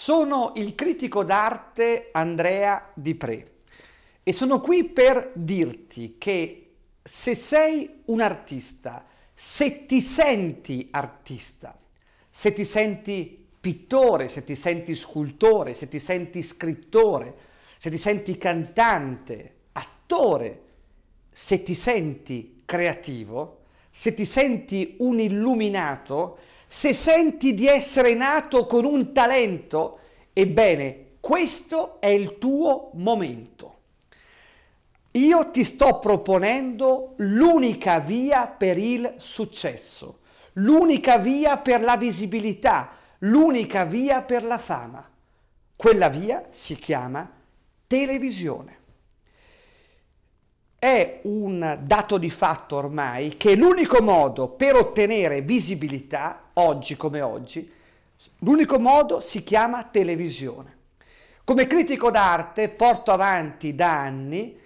Sono il critico d'arte Andrea Di Pre e sono qui per dirti che se sei un artista, se ti senti artista, se ti senti pittore, se ti senti scultore, se ti senti scrittore, se ti senti cantante, attore, se ti senti creativo, se ti senti un illuminato, se senti di essere nato con un talento, ebbene, questo è il tuo momento. Io ti sto proponendo l'unica via per il successo, l'unica via per la visibilità, l'unica via per la fama. Quella via si chiama televisione. È un dato di fatto ormai che l'unico modo per ottenere visibilità oggi come oggi, l'unico modo si chiama televisione. Come critico d'arte porto avanti da anni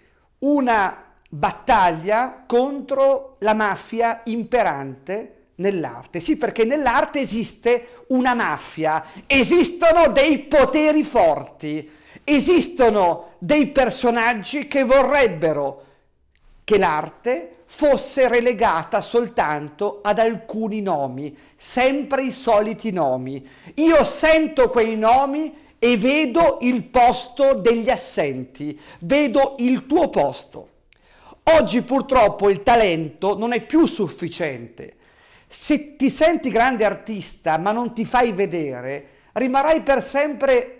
una battaglia contro la mafia imperante nell'arte. Sì, perché nell'arte esiste una mafia, esistono dei poteri forti, esistono dei personaggi che vorrebbero che l'arte fosse relegata soltanto ad alcuni nomi, sempre i soliti nomi. Io sento quei nomi e vedo il posto degli assenti, vedo il tuo posto. Oggi purtroppo il talento non è più sufficiente. Se ti senti grande artista ma non ti fai vedere, rimarrai per sempre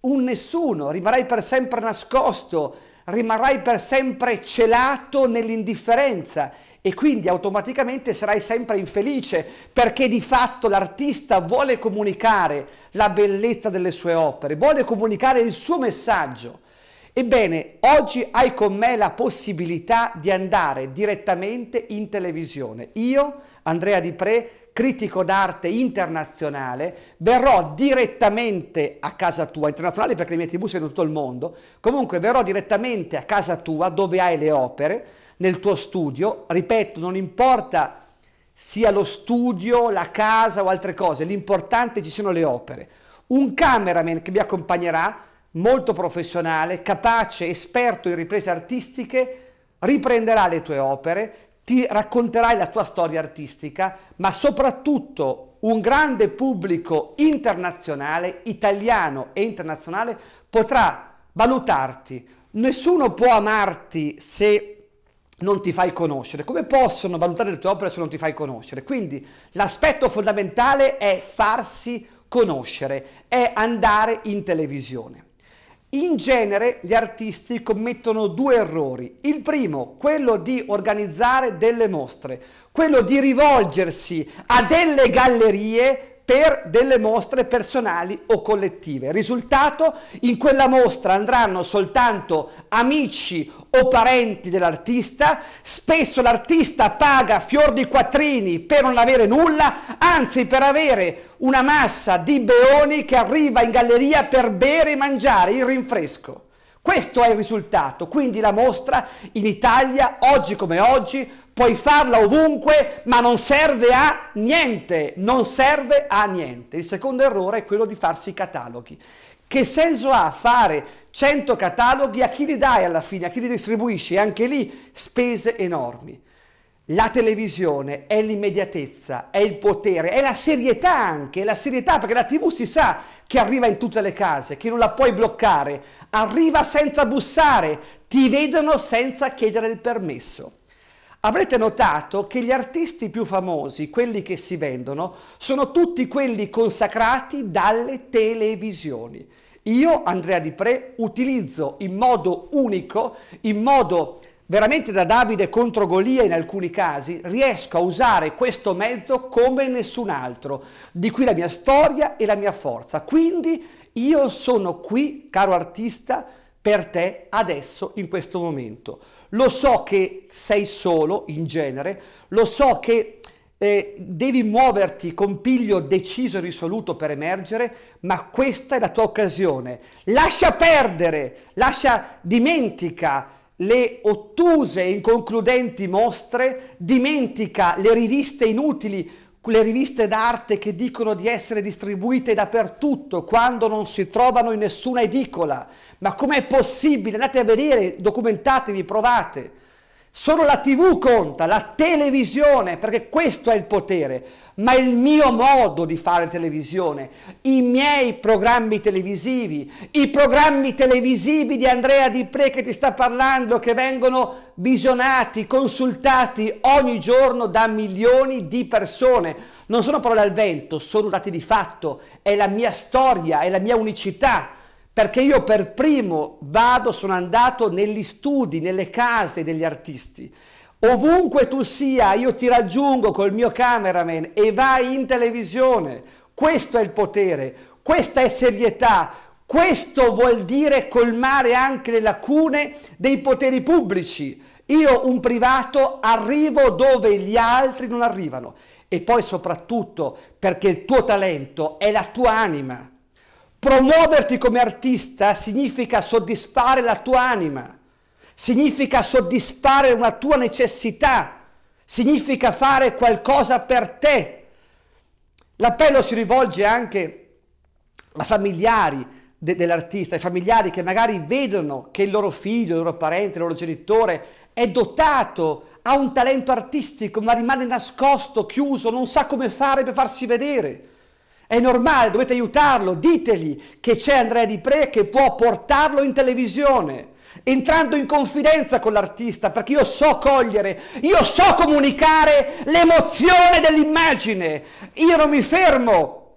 un nessuno, rimarrai per sempre nascosto, rimarrai per sempre celato nell'indifferenza e quindi automaticamente sarai sempre infelice perché di fatto l'artista vuole comunicare la bellezza delle sue opere, vuole comunicare il suo messaggio. Ebbene, oggi hai con me la possibilità di andare direttamente in televisione. Io, Andrea Di Pre, critico d'arte internazionale, verrò direttamente a casa tua, internazionale perché le mie tv sono in tutto il mondo, comunque verrò direttamente a casa tua dove hai le opere, nel tuo studio, ripeto, non importa sia lo studio, la casa o altre cose, l'importante ci sono le opere. Un cameraman che vi accompagnerà, molto professionale, capace, esperto in riprese artistiche, riprenderà le tue opere, ti racconterai la tua storia artistica, ma soprattutto un grande pubblico internazionale, italiano e internazionale, potrà valutarti. Nessuno può amarti se non ti fai conoscere. Come possono valutare le tue opere se non ti fai conoscere? Quindi l'aspetto fondamentale è farsi conoscere, è andare in televisione. In genere gli artisti commettono due errori. Il primo, quello di organizzare delle mostre, quello di rivolgersi a delle gallerie per delle mostre personali o collettive. Risultato, in quella mostra andranno soltanto amici o parenti dell'artista, spesso l'artista paga fior di quattrini per non avere nulla, anzi per avere una massa di beoni che arriva in galleria per bere e mangiare il rinfresco. Questo è il risultato, quindi la mostra in Italia, oggi come oggi, puoi farla ovunque, ma non serve a niente, non serve a niente. Il secondo errore è quello di farsi cataloghi. Che senso ha fare 100 cataloghi? A chi li dai alla fine? A chi li distribuisci? Anche lì spese enormi. La televisione è l'immediatezza, è il potere, è la serietà anche, è la serietà perché la tv si sa che arriva in tutte le case, che non la puoi bloccare, arriva senza bussare, ti vedono senza chiedere il permesso. Avrete notato che gli artisti più famosi, quelli che si vendono, sono tutti quelli consacrati dalle televisioni. Io, Andrea Di Pre, utilizzo in modo unico, in modo veramente da Davide contro Golia in alcuni casi, riesco a usare questo mezzo come nessun altro. Di qui la mia storia e la mia forza. Quindi io sono qui, caro artista, per te adesso, in questo momento. Lo so che sei solo in genere, lo so che eh, devi muoverti con piglio deciso e risoluto per emergere, ma questa è la tua occasione. Lascia perdere, lascia, dimentica le ottuse e inconcludenti mostre, dimentica le riviste inutili quelle riviste d'arte che dicono di essere distribuite dappertutto quando non si trovano in nessuna edicola. Ma com'è possibile? Andate a vedere, documentatevi, provate. Solo la TV conta, la televisione, perché questo è il potere, ma il mio modo di fare televisione, i miei programmi televisivi, i programmi televisivi di Andrea Di Pre che ti sta parlando, che vengono visionati, consultati ogni giorno da milioni di persone. Non sono parole al vento, sono dati di fatto, è la mia storia, è la mia unicità perché io per primo vado, sono andato negli studi, nelle case degli artisti. Ovunque tu sia, io ti raggiungo col mio cameraman e vai in televisione. Questo è il potere, questa è serietà, questo vuol dire colmare anche le lacune dei poteri pubblici. Io, un privato, arrivo dove gli altri non arrivano. E poi soprattutto perché il tuo talento è la tua anima. Promuoverti come artista significa soddisfare la tua anima, significa soddisfare una tua necessità, significa fare qualcosa per te. L'appello si rivolge anche a familiari de- dell'artista, ai familiari che magari vedono che il loro figlio, il loro parente, il loro genitore è dotato, ha un talento artistico, ma rimane nascosto, chiuso, non sa come fare per farsi vedere. È normale, dovete aiutarlo, ditegli che c'è Andrea Di Pre che può portarlo in televisione, entrando in confidenza con l'artista, perché io so cogliere, io so comunicare l'emozione dell'immagine. Io non mi fermo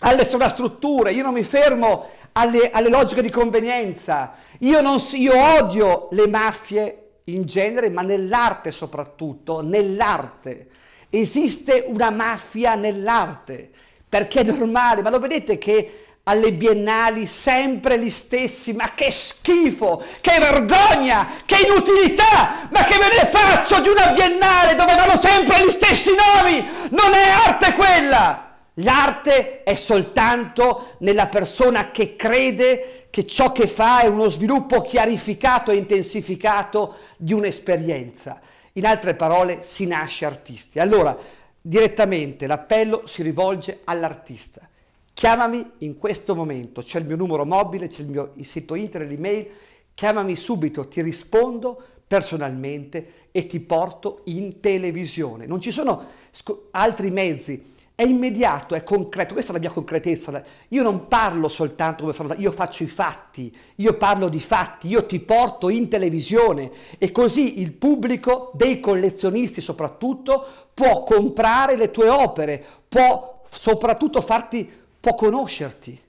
alle sovrastrutture, io non mi fermo alle, alle logiche di convenienza. Io, non, io odio le mafie in genere, ma nell'arte soprattutto, nell'arte. Esiste una mafia nell'arte perché è normale, ma lo vedete che alle biennali sempre gli stessi, ma che schifo, che vergogna, che inutilità, ma che me ne faccio di una biennale dove vanno sempre gli stessi nomi, non è arte quella. L'arte è soltanto nella persona che crede che ciò che fa è uno sviluppo chiarificato e intensificato di un'esperienza. In altre parole, si nasce artisti. Allora, direttamente l'appello si rivolge all'artista. Chiamami in questo momento, c'è il mio numero mobile, c'è il mio il sito internet, l'email, chiamami subito, ti rispondo personalmente e ti porto in televisione. Non ci sono altri mezzi è immediato, è concreto, questa è la mia concretezza. Io non parlo soltanto come fanno, io faccio i fatti, io parlo di fatti, io ti porto in televisione e così il pubblico, dei collezionisti soprattutto, può comprare le tue opere, può soprattutto farti, può conoscerti.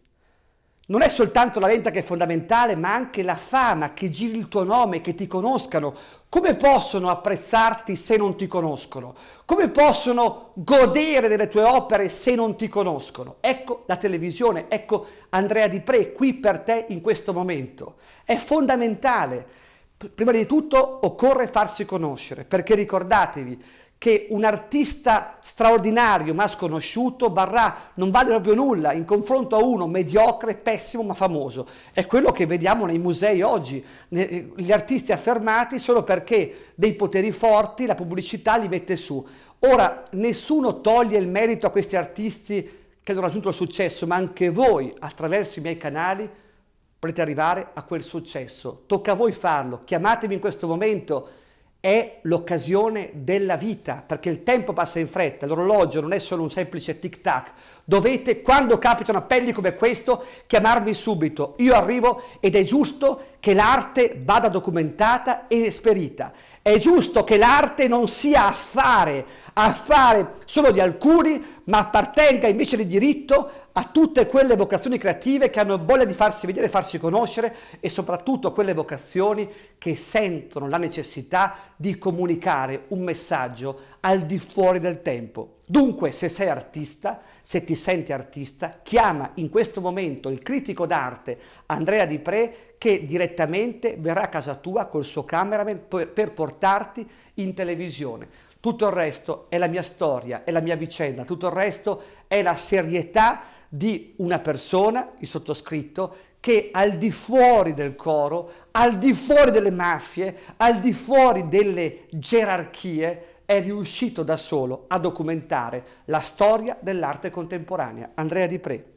Non è soltanto la venta che è fondamentale, ma anche la fama, che giri il tuo nome, che ti conoscano. Come possono apprezzarti se non ti conoscono? Come possono godere delle tue opere se non ti conoscono? Ecco la televisione, ecco Andrea Di Pre qui per te in questo momento. È fondamentale. Prima di tutto occorre farsi conoscere, perché ricordatevi, che un artista straordinario ma sconosciuto varrà, non vale proprio nulla in confronto a uno mediocre, pessimo ma famoso. È quello che vediamo nei musei oggi, gli artisti affermati solo perché dei poteri forti la pubblicità li mette su. Ora, nessuno toglie il merito a questi artisti che hanno raggiunto il successo, ma anche voi attraverso i miei canali potete arrivare a quel successo. Tocca a voi farlo, chiamatemi in questo momento è l'occasione della vita, perché il tempo passa in fretta, l'orologio non è solo un semplice tic-tac. Dovete, quando capitano appelli come questo, chiamarmi subito. Io arrivo ed è giusto che l'arte vada documentata ed esperita. È giusto che l'arte non sia affare, affare solo di alcuni, ma appartenga invece di diritto a tutte quelle vocazioni creative che hanno voglia di farsi vedere, farsi conoscere e soprattutto a quelle vocazioni che sentono la necessità di comunicare un messaggio al di fuori del tempo. Dunque, se sei artista, se ti senti artista, chiama in questo momento il critico d'arte Andrea Di Pre che direttamente verrà a casa tua col suo cameraman per portarti in televisione. Tutto il resto è la mia storia, è la mia vicenda, tutto il resto è la serietà di una persona, il sottoscritto, che al di fuori del coro, al di fuori delle mafie, al di fuori delle gerarchie, è riuscito da solo a documentare la storia dell'arte contemporanea. Andrea Di Pre.